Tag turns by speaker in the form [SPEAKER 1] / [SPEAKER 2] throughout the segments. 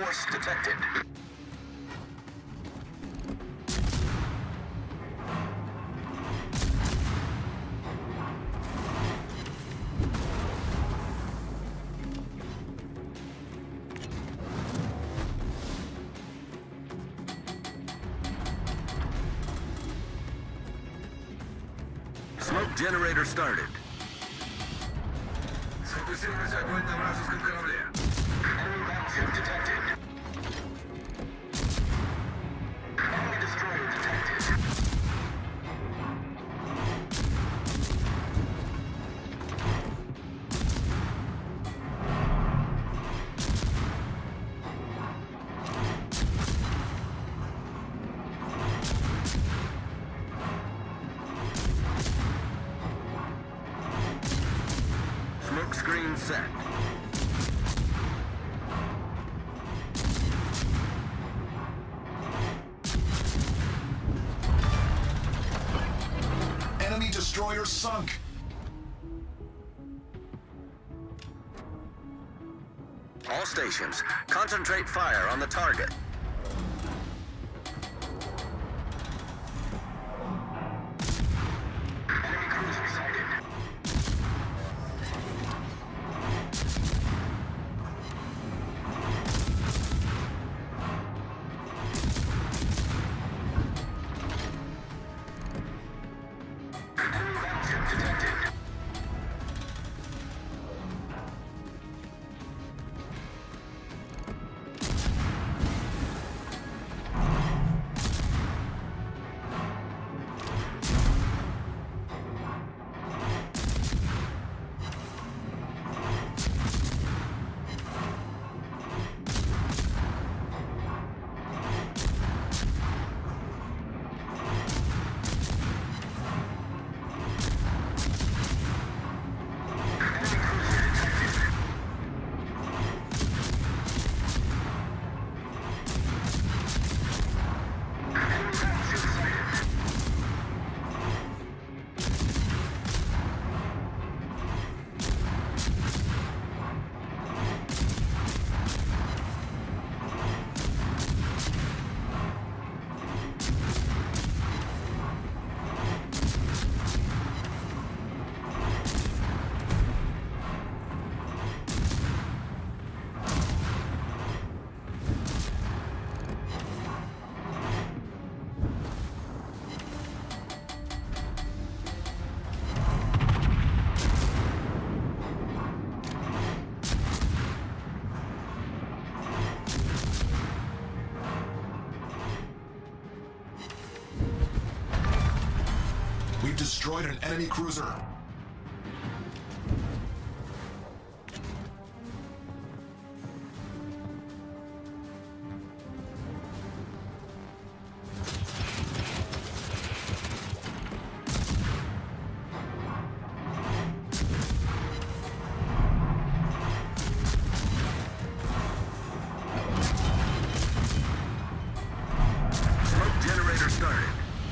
[SPEAKER 1] force detected. Smoke generator started.
[SPEAKER 2] Сфокусируйся огонь на вражеском корабле.
[SPEAKER 1] Enemy battleship detected. Smoke screen set.
[SPEAKER 3] Enemy destroyer sunk.
[SPEAKER 1] All stations, concentrate fire on the target.
[SPEAKER 3] Destroyed an enemy cruiser.
[SPEAKER 1] Smoke generator started.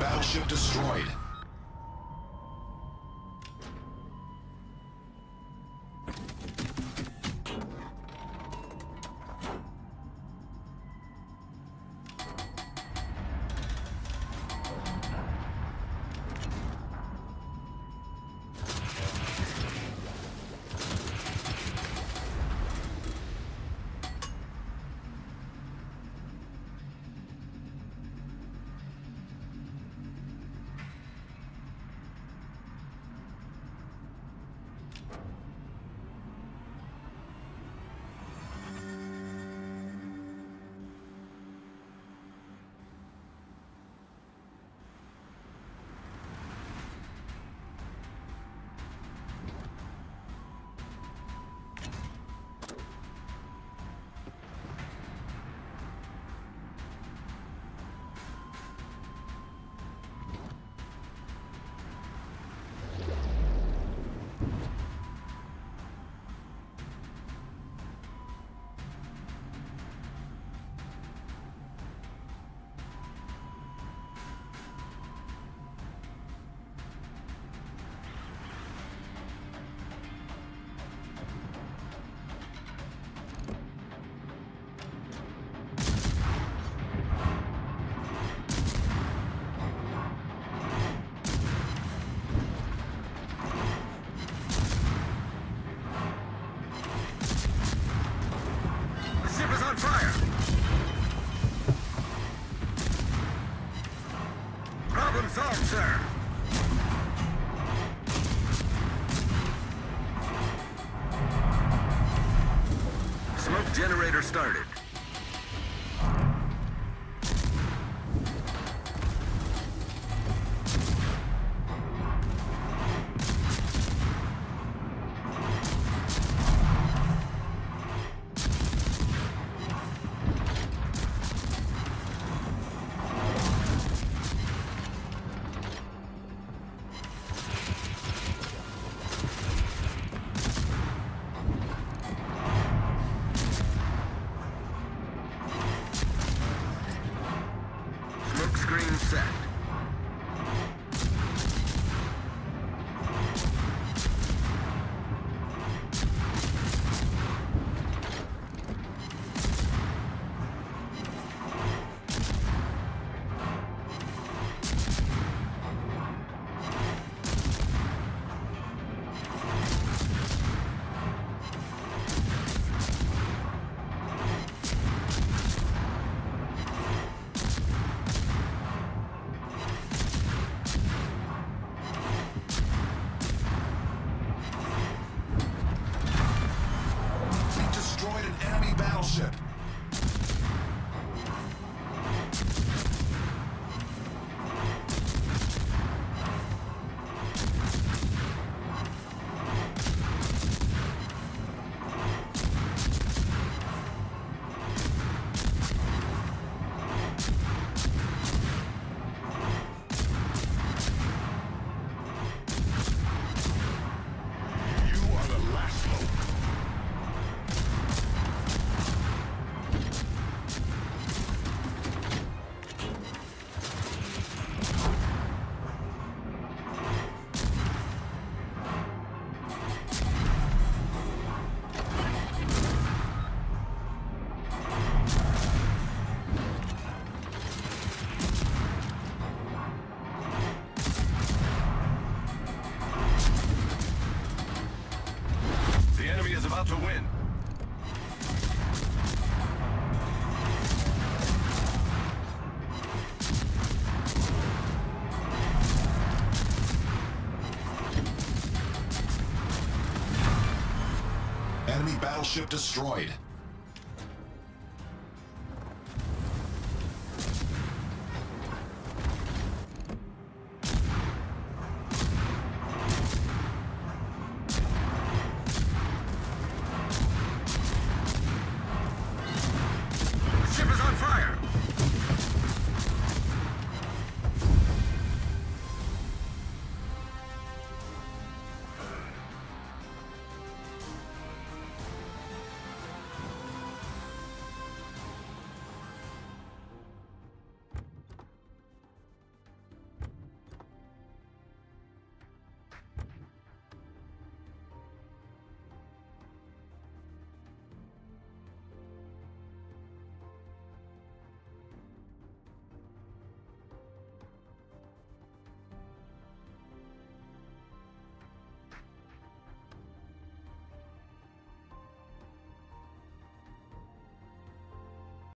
[SPEAKER 3] Battleship destroyed.
[SPEAKER 1] Generator started. Smoke set.
[SPEAKER 3] An enemy battleship.
[SPEAKER 1] About to win.
[SPEAKER 3] Enemy battleship destroyed.